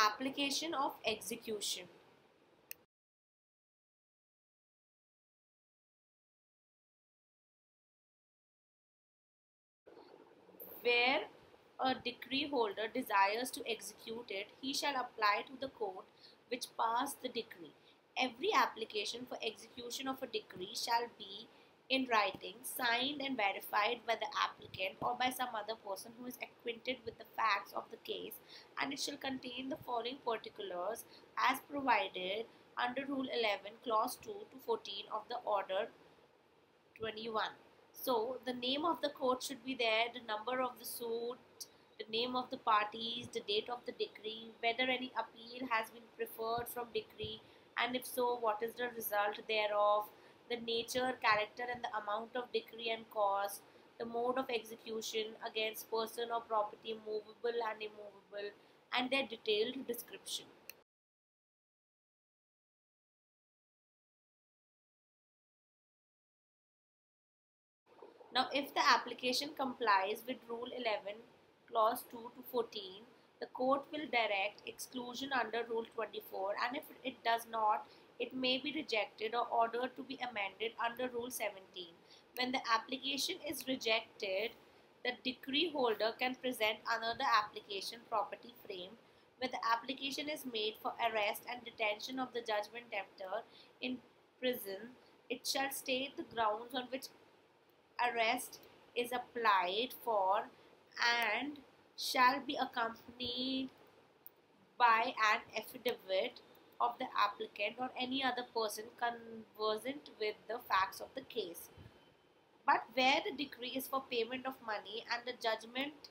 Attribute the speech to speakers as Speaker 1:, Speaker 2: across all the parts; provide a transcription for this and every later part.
Speaker 1: Application of execution. Where a decree holder desires to execute it, he shall apply to the court which passed the decree. Every application for execution of a decree shall be in writing, signed and verified by the applicant or by some other person who is acquainted with the facts of the case, and it shall contain the following particulars as provided under Rule 11, Clause 2 to 14 of the Order 21. So, the name of the court should be there, the number of the suit, the name of the parties, the date of the decree, whether any appeal has been preferred from decree, and if so, what is the result thereof the nature, character, and the amount of decree and cause, the mode of execution against person or property movable and immovable, and their detailed description. Now, if the application complies with Rule 11, Clause 2 to 14, the court will direct exclusion under Rule 24, and if it does not, it may be rejected or ordered to be amended under Rule 17. When the application is rejected, the decree holder can present another application property frame where the application is made for arrest and detention of the judgment debtor in prison. It shall state the grounds on which arrest is applied for and shall be accompanied by an affidavit of the applicant or any other person conversant with the facts of the case. But where the decree is for payment of money and the judgment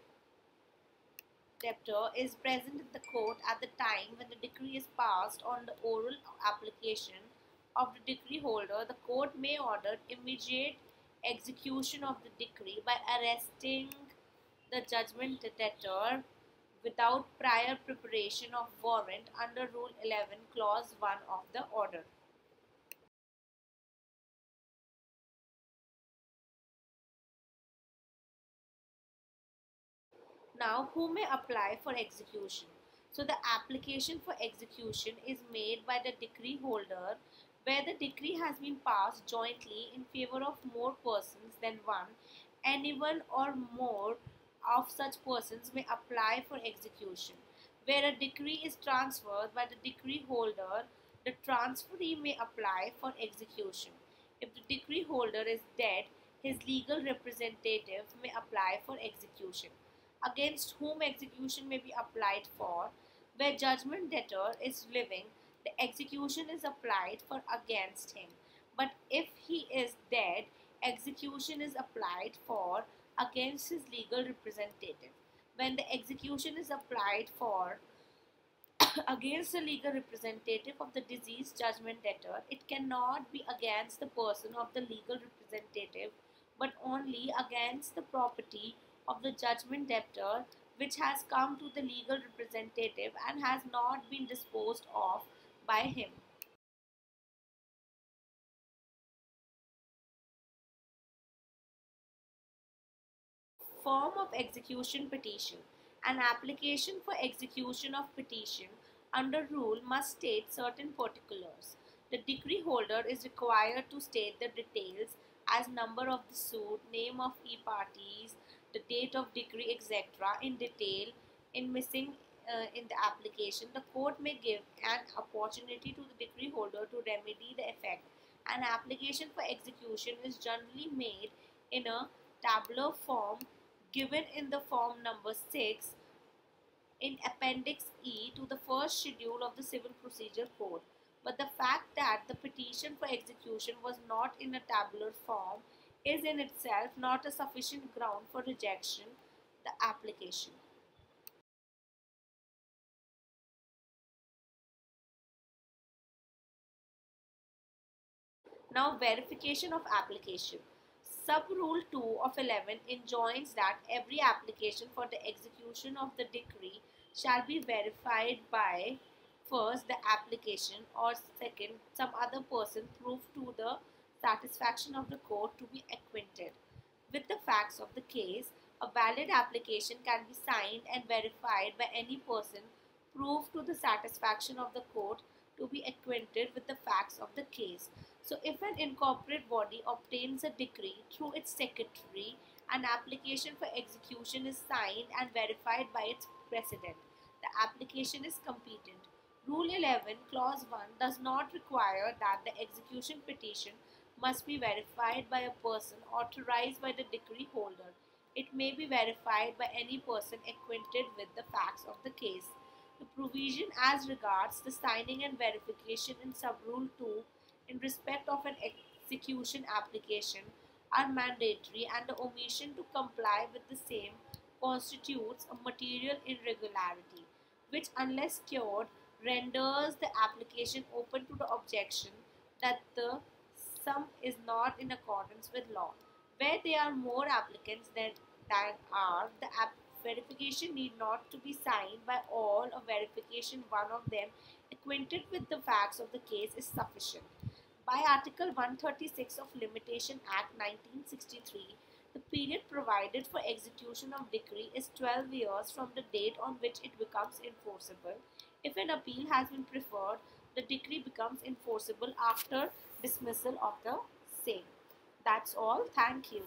Speaker 1: debtor is present in the court at the time when the decree is passed on the oral application of the decree holder, the court may order immediate execution of the decree by arresting the judgment debtor without prior preparation of warrant under Rule 11, Clause 1 of the order. Now, who may apply for execution? So, the application for execution is made by the decree holder where the decree has been passed jointly in favor of more persons than one. Anyone or more of such persons may apply for execution. Where a decree is transferred by the decree holder, the transferee may apply for execution. If the decree holder is dead, his legal representative may apply for execution. Against whom execution may be applied for, where judgment debtor is living, the execution is applied for against him. But if he is dead, execution is applied for against his legal representative. When the execution is applied for against the legal representative of the deceased judgment debtor, it cannot be against the person of the legal representative, but only against the property of the judgment debtor which has come to the legal representative and has not been disposed of by him. Form of execution petition. An application for execution of petition under rule must state certain particulars. The decree holder is required to state the details as number of the suit, name of e parties, the date of decree, etc. in detail in missing uh, in the application. The court may give an opportunity to the decree holder to remedy the effect. An application for execution is generally made in a tabular form given in the form number 6 in Appendix E to the first schedule of the Civil Procedure Code. But the fact that the petition for execution was not in a tabular form is in itself not a sufficient ground for rejection the application. Now verification of application. Sub-rule 2 of 11 enjoins that every application for the execution of the decree shall be verified by first the application or second some other person proved to the satisfaction of the court to be acquainted with the facts of the case. A valid application can be signed and verified by any person proved to the satisfaction of the court to be acquainted with the facts of the case. So if an incorporate body obtains a decree through its secretary, an application for execution is signed and verified by its president. The application is competent. Rule 11, Clause 1 does not require that the execution petition must be verified by a person authorized by the decree holder. It may be verified by any person acquainted with the facts of the case. The provision as regards the signing and verification in Subrule 2 in respect of an execution application are mandatory and the omission to comply with the same constitutes a material irregularity which unless cured renders the application open to the objection that the sum is not in accordance with law. Where there are more applicants than, than are, the verification need not to be signed by all or verification one of them acquainted with the facts of the case is sufficient. By Article 136 of Limitation Act 1963, the period provided for execution of decree is 12 years from the date on which it becomes enforceable. If an appeal has been preferred, the decree becomes enforceable after dismissal of the same. That's all. Thank you.